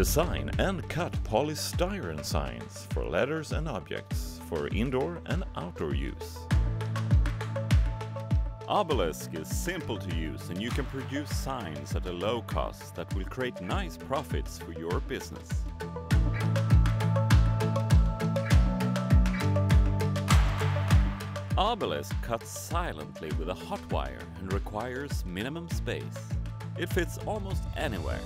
Design and cut polystyrene signs for letters and objects for indoor and outdoor use. Obelisk is simple to use and you can produce signs at a low cost that will create nice profits for your business. Obelisk cuts silently with a hot wire and requires minimum space. It fits almost anywhere.